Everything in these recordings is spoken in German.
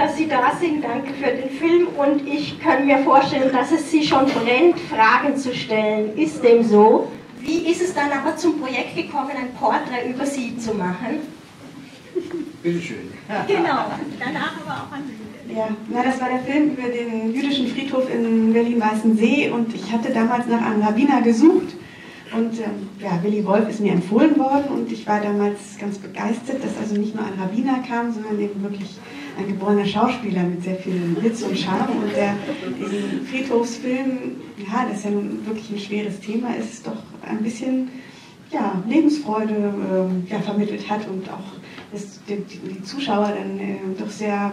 dass Sie da sind. Danke für den Film. Und ich kann mir vorstellen, dass es Sie schon brennt, Fragen zu stellen. Ist dem so? Wie ist es dann aber zum Projekt gekommen, ein Porträt über Sie zu machen? Bitteschön. Genau, danach aber auch an Sie. Ja, na, das war der Film über den jüdischen Friedhof in Berlin-Weißensee und ich hatte damals nach einem Rabbiner gesucht und ähm, ja, Willy Wolf ist mir empfohlen worden und ich war damals ganz begeistert, dass also nicht nur ein Rabbiner kam, sondern eben wirklich ein geborener Schauspieler mit sehr viel Witz und Charme und der diesen Friedhofsfilm, ja, das ja nun wirklich ein schweres Thema ist, doch ein bisschen ja, Lebensfreude äh, ja, vermittelt hat und auch dass die, die Zuschauer dann äh, doch sehr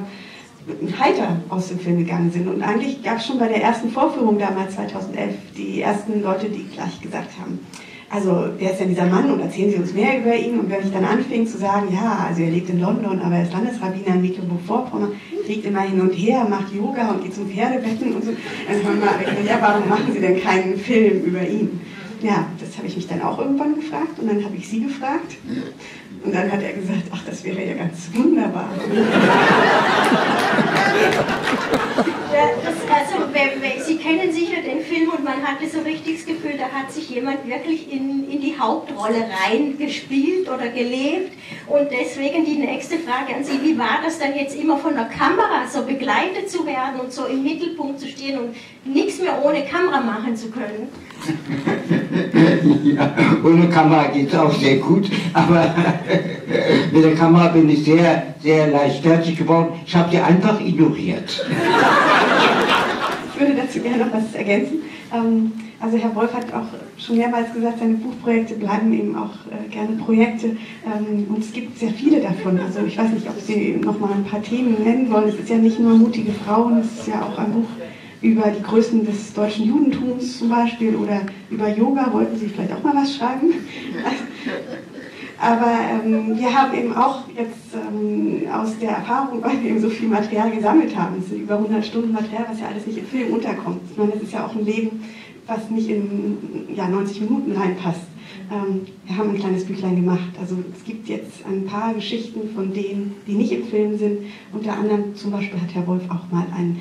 heiter aus dem Film gegangen sind. Und eigentlich gab es schon bei der ersten Vorführung damals 2011 die ersten Leute, die gleich gesagt haben, also wer ist denn dieser Mann und erzählen Sie uns mehr über ihn. Und wenn ich dann anfing zu sagen, ja, also er lebt in London, aber er ist Landesrabbiner in Mecklenburg-Vorpommern, fliegt immer hin und her, macht Yoga und geht zum Pferdebetten und so, dann haben wir gesagt, ja, warum machen Sie denn keinen Film über ihn? Ja, das habe ich mich dann auch irgendwann gefragt und dann habe ich Sie gefragt. Und dann hat er gesagt, ach, das wäre ja ganz wunderbar. Das, also, Sie kennen sicher den Film und man hatte so richtig das Gefühl, da hat sich jemand wirklich in, in die Hauptrolle reingespielt oder gelebt. Und deswegen die nächste Frage an Sie, wie war das dann jetzt immer von der Kamera so begleitet zu werden und so im Mittelpunkt zu stehen und nichts mehr ohne Kamera machen zu können? ja, ohne Kamera geht es auch sehr gut, aber mit der Kamera bin ich sehr, sehr leichtfertig geworden. Ich habe sie einfach ignoriert. Ich würde dazu gerne noch was ergänzen. Ähm, also Herr Wolf hat auch schon mehrmals gesagt, seine Buchprojekte bleiben eben auch äh, gerne Projekte. Ähm, und es gibt sehr viele davon. Also ich weiß nicht, ob Sie noch mal ein paar Themen nennen wollen. Es ist ja nicht nur mutige Frauen, es ist ja auch ein Buch über die Größen des deutschen Judentums zum Beispiel oder über Yoga. Wollten Sie vielleicht auch mal was schreiben? Aber ähm, wir haben eben auch jetzt ähm, aus der Erfahrung, weil wir eben so viel Material gesammelt haben, es sind über 100 Stunden Material, was ja alles nicht im Film unterkommt. Ich meine, das ist ja auch ein Leben, was nicht in ja, 90 Minuten reinpasst. Ähm, wir haben ein kleines Büchlein gemacht. Also es gibt jetzt ein paar Geschichten von denen, die nicht im Film sind. Unter anderem zum Beispiel hat Herr Wolf auch mal ein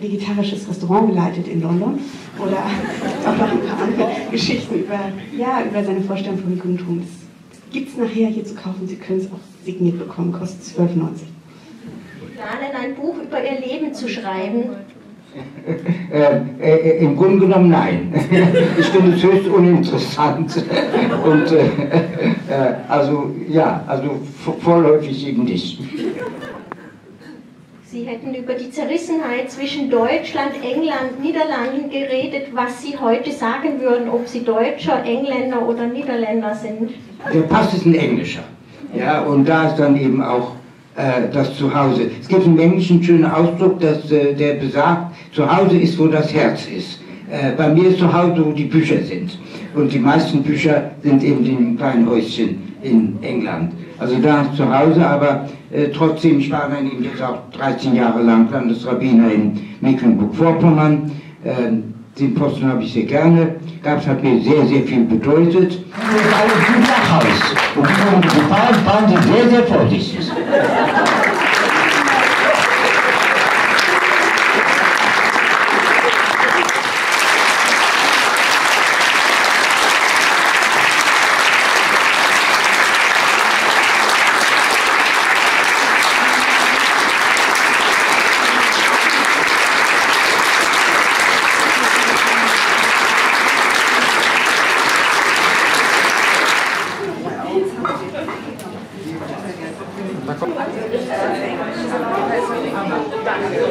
vegetarisches Restaurant geleitet in London oder auch noch ein paar andere Geschichten über, ja, über seine Vorstellung von Judentum. Das gibt es nachher hier zu kaufen. Sie können es auch signiert bekommen, kostet 12,90. Planen ein Buch über Ihr Leben zu schreiben? Äh, äh, Im Grunde genommen nein. ich finde es höchst uninteressant. Und äh, äh also ja, also vorläufig eben nicht. Sie hätten über die Zerrissenheit zwischen Deutschland, England, Niederlanden geredet, was Sie heute sagen würden, ob Sie Deutscher, Engländer oder Niederländer sind. Der Pass ist ein Englischer. Ja, und da ist dann eben auch äh, das Zuhause. Es gibt im Englischen einen schönen Ausdruck, dass, äh, der besagt, Zuhause ist, wo das Herz ist. Äh, bei mir ist Zuhause, wo die Bücher sind. Und die meisten Bücher sind eben in kleinen Häuschen in England. Also da zu Hause, aber äh, trotzdem, ich war dann eben jetzt auch 13 Jahre lang Landesrabbiner in Mecklenburg-Vorpommern. Äh, den Posten habe ich sehr gerne gehabt, hat mir sehr, sehr viel bedeutet. Wir sind alle gut nach Haus. Und die Sie sehr, sehr vorsichtig. Da kommt Danke.